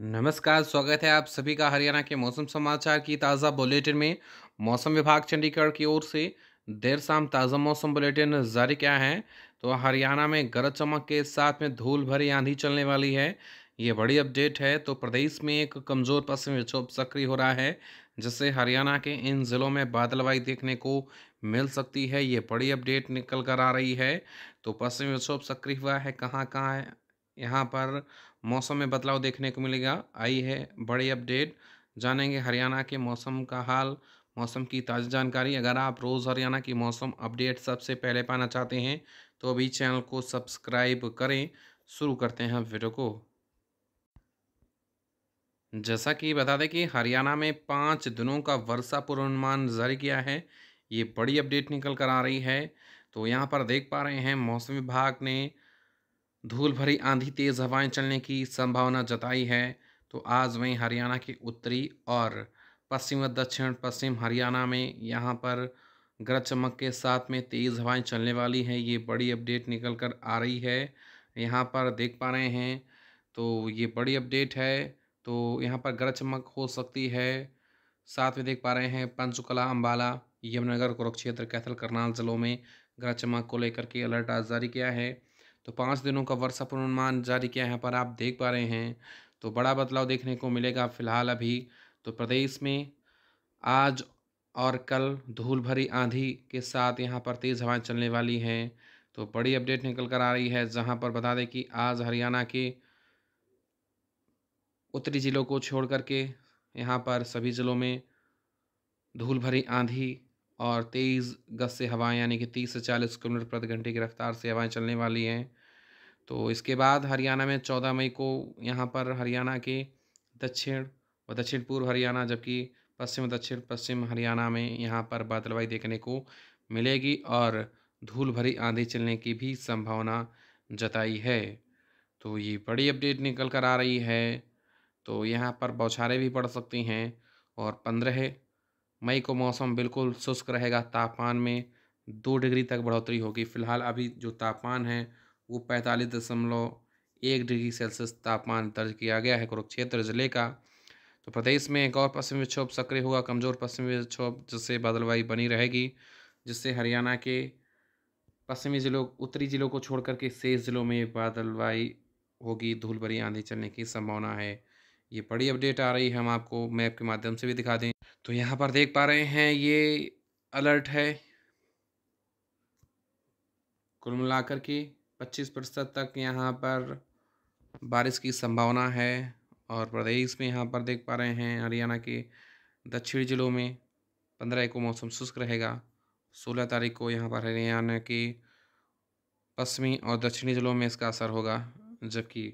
नमस्कार, स्वागत है आप सभी का हरियाणा के मौसम समाचार की ताज़ा बुलेटिन में। मौसम विभाग चंडीगढ़ की ओर से देर शाम ताज़ा मौसम बुलेटिन जारी किया है। तो हरियाणा में गरज चमक के साथ में धूल भरी आंधी चलने वाली है। ये बड़ी अपडेट है तो प्रदेश में एक कमज़ोर पश्चिमी विक्षोभ सक्रिय हो रहा है, जिससे हरियाणा के इन ज़िलों में बादलवाई देखने को मिल सकती है। ये बड़ी अपडेट निकल कर आ रही है। तो पश्चिमी विक्षोभ सक्रिय हुआ है कहाँ-कहाँ है? यहाँ पर मौसम में बदलाव देखने को मिलेगा। आई है बड़ी अपडेट। जानेंगे हरियाणा के मौसम का हाल, मौसम की ताज़ा जानकारी। अगर आप रोज़ हरियाणा की मौसम अपडेट सबसे पहले पाना चाहते हैं तो अभी चैनल को सब्सक्राइब करें। शुरू करते हैं वीडियो को। जैसा कि बता दें कि हरियाणा में पाँच दिनों का वर्षा पूर्वानुमान जारी किया है। ये बड़ी अपडेट निकल कर आ रही है। तो यहाँ पर देख पा रहे हैं, मौसम विभाग ने धूल भरी आंधी तेज़ हवाएँ चलने की संभावना जताई है तो आज वहीं हरियाणा के उत्तरी और पश्चिम व दक्षिण पश्चिम हरियाणा में यहाँ पर गरज चमक के साथ में तेज़ हवाएँ चलने वाली हैं। ये बड़ी अपडेट निकल कर आ रही है। यहाँ पर देख पा रहे हैं तो ये बड़ी अपडेट है तो यहाँ पर गरज चमक हो सकती है। साथ में देख पा रहे हैं पंचकुला अम्बाला यमुनगर कुरुक्षेत्र, कैथल, करनाल जिलों में गरज चमक को लेकर के अलर्ट आज जारी किया है। तो पाँच दिनों का वर्षा पूर्वानुमान जारी किया है पर आप देख पा रहे हैं। तो बड़ा बदलाव देखने को मिलेगा फ़िलहाल अभी। तो प्रदेश में आज और कल धूल भरी आंधी के साथ यहाँ पर तेज़ हवाएँ चलने वाली हैं। तो बड़ी अपडेट निकल कर आ रही है, जहाँ पर बता दें कि आज हरियाणा के उत्तरी ज़िलों को छोड़ करके यहाँ पर सभी ज़िलों में धूल भरी आंधी और तेज़ गज से हवाएँ, यानी कि तीस से चालीस किलोमीटर प्रति घंटे की रफ्तार से हवाएँ चलने वाली हैं। तो इसके बाद हरियाणा में चौदह मई को यहाँ पर हरियाणा के दक्षिण व दक्षिण पूर्व हरियाणा, जबकि पश्चिम दक्षिण पश्चिम हरियाणा में यहाँ पर बादलवाई देखने को मिलेगी और धूल भरी आंधी चलने की भी संभावना जताई है। तो ये बड़ी अपडेट निकल कर आ रही है। तो यहाँ पर बौछारें भी पड़ सकती हैं और पंद्रह मई को मौसम बिल्कुल शुष्क रहेगा, तापमान में दो डिग्री तक बढ़ोतरी होगी। फ़िलहाल अभी जो तापमान है, वो पैंतालीस दशमलव एक डिग्री सेल्सियस तापमान दर्ज किया गया है कुरुक्षेत्र ज़िले का। तो प्रदेश में एक और पश्चिमी विक्षोभ सक्रिय हुआ कमज़ोर पश्चिमी विक्षोभ जिससे बादलवाई बनी रहेगी, जिससे हरियाणा के पश्चिमी ज़िलों, उत्तरी ज़िलों को छोड़कर के शेष ज़िलों में बादलवाई होगी। धूल भरी आंधी चलने की संभावना है। ये बड़ी अपडेट आ रही है, हम आपको मैप के माध्यम से भी दिखा दें। तो यहाँ पर देख पा रहे हैं ये अलर्ट है। कुल मिलाकर के पच्चीस प्रतिशत तक यहाँ पर बारिश की संभावना है और प्रदेश में यहाँ पर देख पा रहे हैं हरियाणा के दक्षिणी ज़िलों में पंद्रह को मौसम शुष्क रहेगा। सोलह तारीख को यहाँ पर हरियाणा के पश्चिमी और दक्षिणी ज़िलों में इसका असर होगा, जबकि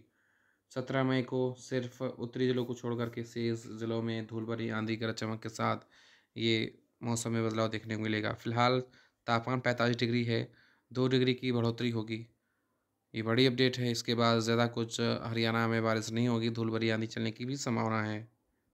सत्रह मई को सिर्फ़ उत्तरी ज़िलों को छोड़कर के शेष ज़िलों में धूल भरी आंधी, गरज चमक के साथ ये मौसम में बदलाव देखने को मिलेगा। फ़िलहाल तापमान पैंतालीस डिग्री है, दो डिग्री की बढ़ोतरी होगी। ये बड़ी अपडेट है, इसके बाद ज़्यादा कुछ हरियाणा में बारिश नहीं होगी धूल भरी आंधी चलने की भी संभावना है।